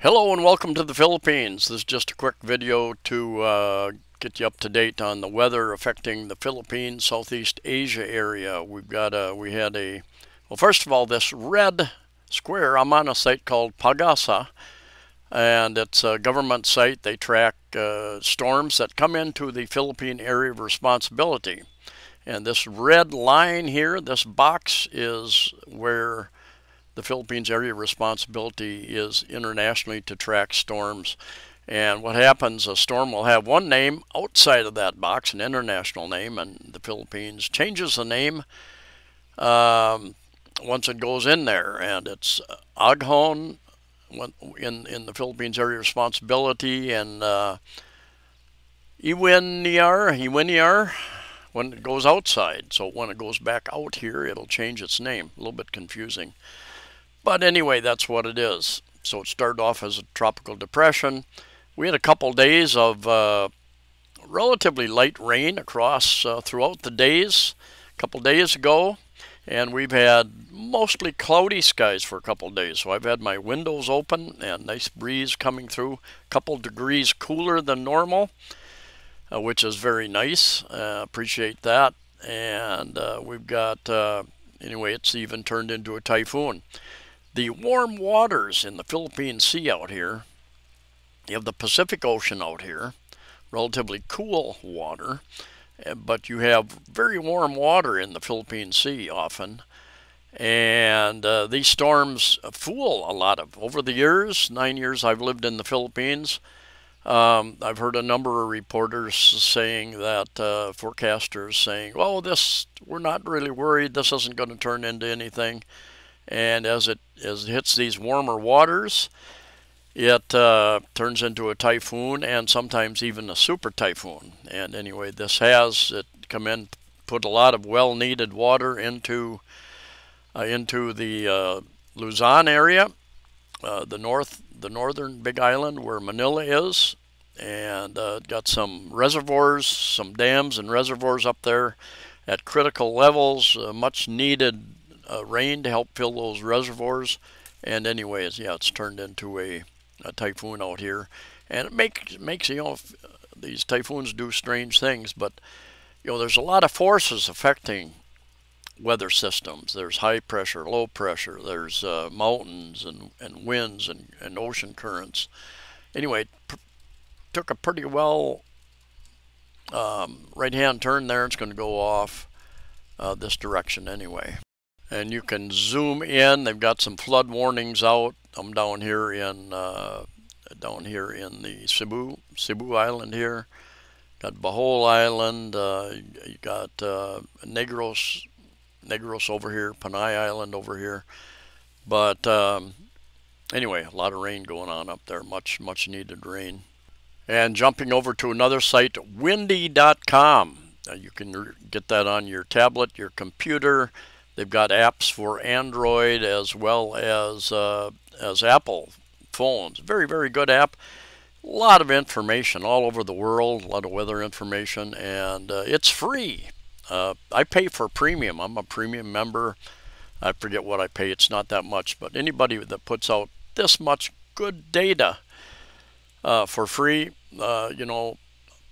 Hello and welcome to the Philippines. This is just a quick video to uh, get you up to date on the weather affecting the Philippines, Southeast Asia area. We've got a, we had a, well first of all this red square, I'm on a site called Pagasa and it's a government site. They track uh, storms that come into the Philippine area of responsibility. And this red line here, this box is where the Philippines area responsibility is internationally to track storms. And what happens, a storm will have one name outside of that box, an international name, and the Philippines changes the name um, once it goes in there. And it's Aghon in, in the Philippines area responsibility, and uh, Ewiniar, Ewiniar, when it goes outside. So when it goes back out here, it'll change its name. A little bit confusing. But anyway, that's what it is. So it started off as a tropical depression. We had a couple days of uh, relatively light rain across uh, throughout the days. A couple days ago, and we've had mostly cloudy skies for a couple days. So I've had my windows open and nice breeze coming through. A couple degrees cooler than normal, uh, which is very nice. Uh, appreciate that. And uh, we've got uh, anyway, it's even turned into a typhoon. The warm waters in the Philippine Sea out here, you have the Pacific Ocean out here, relatively cool water, eh, but you have very warm water in the Philippine Sea often. And uh, these storms fool a lot of. Over the years, nine years I've lived in the Philippines, um, I've heard a number of reporters saying that, uh, forecasters saying, well, this, we're not really worried, this isn't going to turn into anything and as it as it hits these warmer waters, it uh, turns into a typhoon and sometimes even a super typhoon. And anyway, this has it come in, put a lot of well-needed water into uh, into the uh, Luzon area, uh, the north, the northern Big Island where Manila is, and uh, got some reservoirs, some dams and reservoirs up there at critical levels, uh, much needed uh, rain to help fill those reservoirs. And anyways, yeah, it's turned into a, a typhoon out here, and it makes makes you know these typhoons do strange things, but you know there's a lot of forces affecting weather systems. There's high pressure, low pressure. There's uh, mountains and, and winds and, and ocean currents. Anyway, took a pretty well um, right-hand turn there. It's going to go off uh, this direction anyway and you can zoom in. They've got some flood warnings out. I'm down here in uh, down here in the Cebu Cebu Island here. Got Bohol Island. Uh, you got uh, Negros Negros over here. Panay Island over here. But um, anyway, a lot of rain going on up there. Much much needed rain. And jumping over to another site, windy.com. You can get that on your tablet, your computer. They've got apps for Android as well as uh, as Apple phones. Very very good app. A lot of information all over the world. A lot of weather information, and uh, it's free. Uh, I pay for premium. I'm a premium member. I forget what I pay. It's not that much, but anybody that puts out this much good data uh, for free, uh, you know,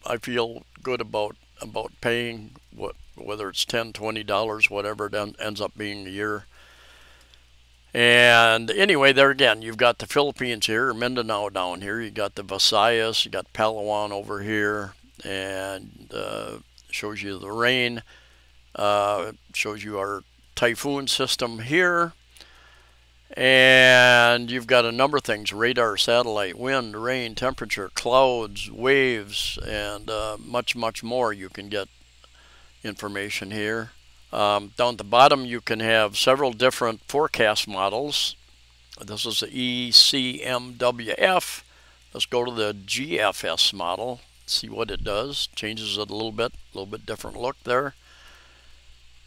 I feel good about about paying what whether it's 10 20 dollars whatever it ends up being a year. And anyway there again you've got the philippines here mindanao down here. You got the visayas you got palawan over here and uh, shows you the rain uh, shows you our typhoon system here. And you've got a number of things radar satellite wind rain temperature clouds waves and uh, much much more you can get information here. Um, down at the bottom you can have several different forecast models. This is the ECMWF. Let's go to the GFS model, see what it does. Changes it a little bit, a little bit different look there.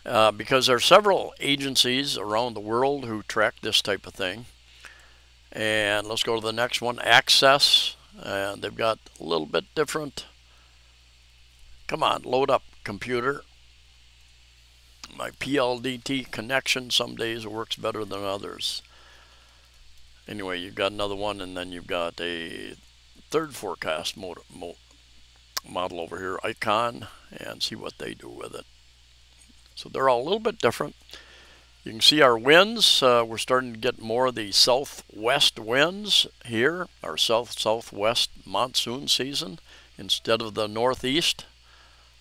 Uh, because there are several agencies around the world who track this type of thing. And let's go to the next one, Access. And they've got a little bit different. Come on, load up, computer my PLDT connection some days works better than others. anyway, you've got another one, and then you've got a third forecast model, model over here, Icon, and see what they do with it. So they're all a little bit different. You can see our winds. Uh, we're starting to get more of the southwest winds here, our south-southwest monsoon season, instead of the northeast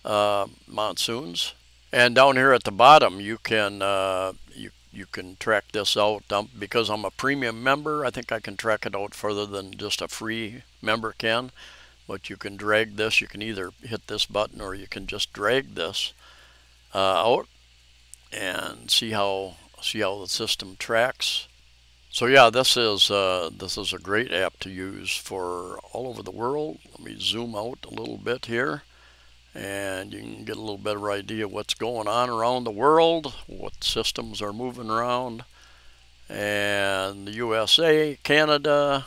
uh, monsoons. And down here at the bottom, you can uh, you you can track this out um, because I'm a premium member. I think I can track it out further than just a free member can. But you can drag this. You can either hit this button or you can just drag this uh, out and see how see how the system tracks. So yeah, this is uh, this is a great app to use for all over the world. Let me zoom out a little bit here, and you can get a little better idea what's going on around the world, what systems are moving around, and the USA, Canada.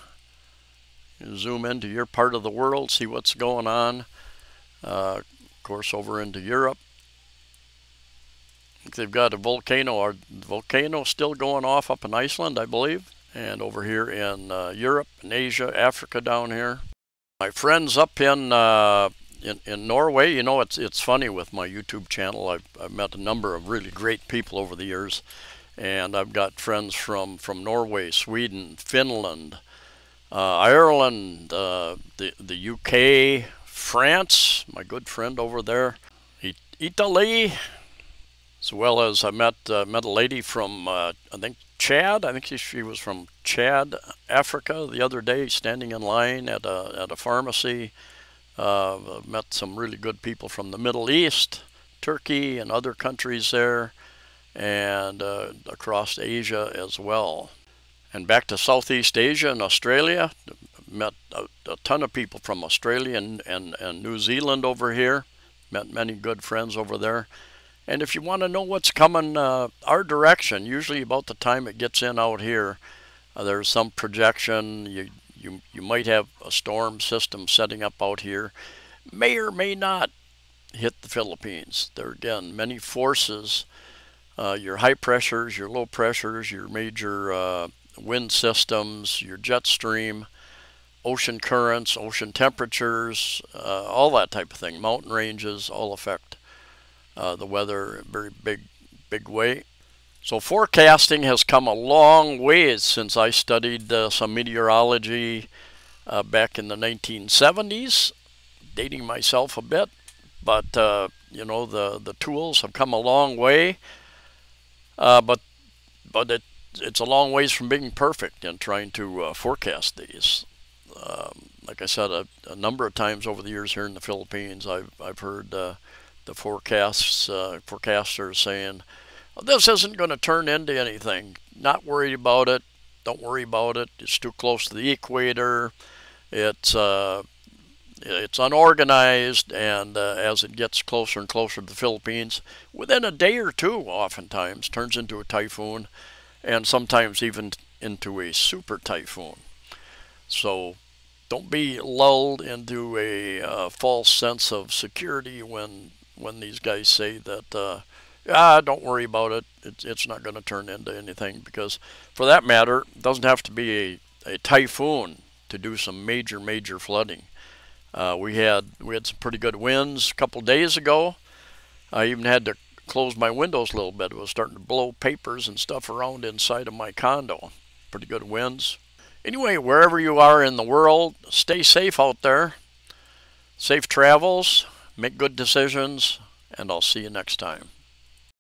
zoom into your part of the world, see what's going on. Uh, of course, over into Europe They've got a volcano. Our volcano still going off up in Iceland, I believe, and over here in uh, Europe and Asia, Africa down here. My friends up in, uh, in in Norway, you know, it's it's funny with my YouTube channel. I've, I've met a number of really great people over the years, and I've got friends from from Norway, Sweden, Finland, uh, Ireland, uh, the the UK, France. My good friend over there, Italy as well as I met uh, met a lady from uh, I think Chad. I think she, she, was from Chad, Africa, the other day, standing in line at a at a pharmacy. Uh, met some really good people from the Middle East, Turkey, and other countries there, and uh, across Asia as well. And back to Southeast Asia and Australia, met a, a ton of people from Australia and, and, and New Zealand over here. Met many good friends over there. And if you want to know what's coming uh, our direction, usually about the time it gets in out here, uh, there's some projection. You, you, you might have a storm system setting up out here. May or may not hit the Philippines. There again, many forces. Uh, your high pressures, your low pressures, your major uh, wind systems, your jet stream, ocean currents, ocean temperatures, uh, all that type of thing, mountain ranges, all affect uh, the weather very big, big way. So forecasting has come a long ways since I studied uh, some meteorology uh, back in the 1970s, dating myself a bit. But uh, you know the the tools have come a long way. Uh, but but it it's a long ways from being perfect in trying to uh, forecast these. Um, like I said, a, a, number of times over the years here in the Philippines, I've I've heard the forecasts uh, forecasters saying this isn't going to turn into anything. Not worried about it. Don't worry about it. It's too close to the equator. It's uh, it's unorganized, and uh, as it gets closer and closer to the Philippines, within a day or two, oftentimes turns into a typhoon, and sometimes even into a super typhoon. So don't be lulled into a uh, false sense of security when when these guys say that, uh, ah, don't worry about it. It's, it's not going to turn into anything because, for that matter, it doesn't have to be a, a typhoon to do some major, major flooding. Uh, we had we had some pretty good winds a couple days ago. I even had to close my windows a little bit. It was starting to blow papers and stuff around inside of my condo. Pretty good winds. Anyway, wherever you are in the world, stay safe out there. Safe travels. Make good decisions, and I'll see you next time.